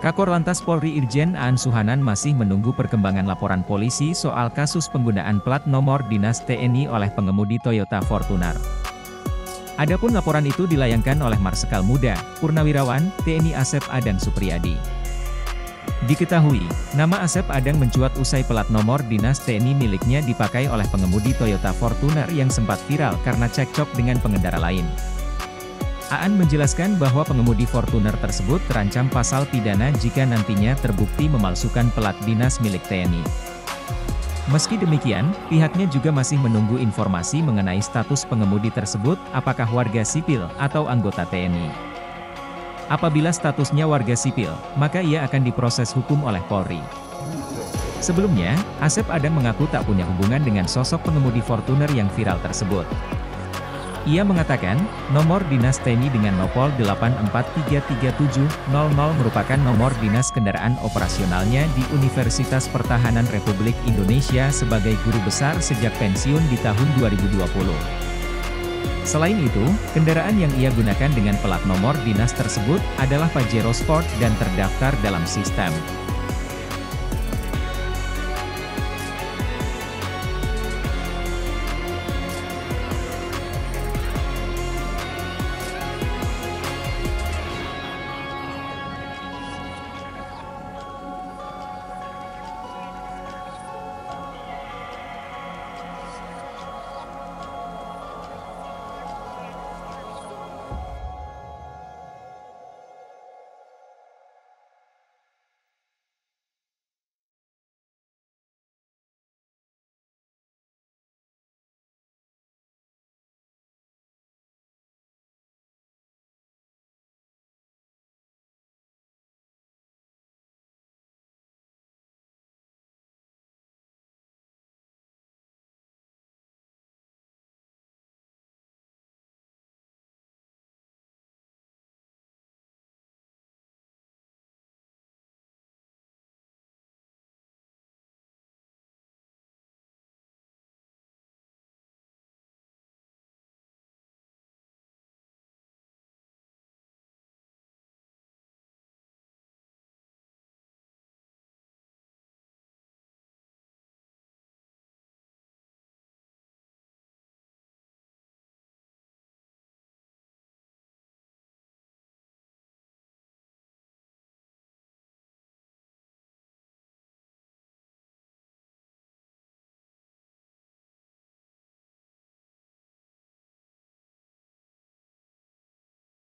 Kakor Lantas Polri Irjen Aan Suhanan masih menunggu perkembangan laporan polisi soal kasus penggunaan plat nomor dinas TNI oleh pengemudi Toyota Fortuner. Adapun laporan itu dilayangkan oleh Marsekal Muda, Purnawirawan, TNI Asep Adang Supriyadi. Diketahui, nama Asep Adang mencuat usai plat nomor dinas TNI miliknya dipakai oleh pengemudi Toyota Fortuner yang sempat viral karena cekcok dengan pengendara lain. Aan menjelaskan bahwa pengemudi Fortuner tersebut terancam pasal pidana jika nantinya terbukti memalsukan pelat dinas milik TNI. Meski demikian, pihaknya juga masih menunggu informasi mengenai status pengemudi tersebut, apakah warga sipil atau anggota TNI. Apabila statusnya warga sipil, maka ia akan diproses hukum oleh Polri. Sebelumnya, Asep Adang mengaku tak punya hubungan dengan sosok pengemudi Fortuner yang viral tersebut. Ia mengatakan, nomor dinas TNI dengan nopol 84337000 merupakan nomor dinas kendaraan operasionalnya di Universitas Pertahanan Republik Indonesia sebagai guru besar sejak pensiun di tahun 2020. Selain itu, kendaraan yang ia gunakan dengan pelat nomor dinas tersebut adalah Pajero Sport dan terdaftar dalam sistem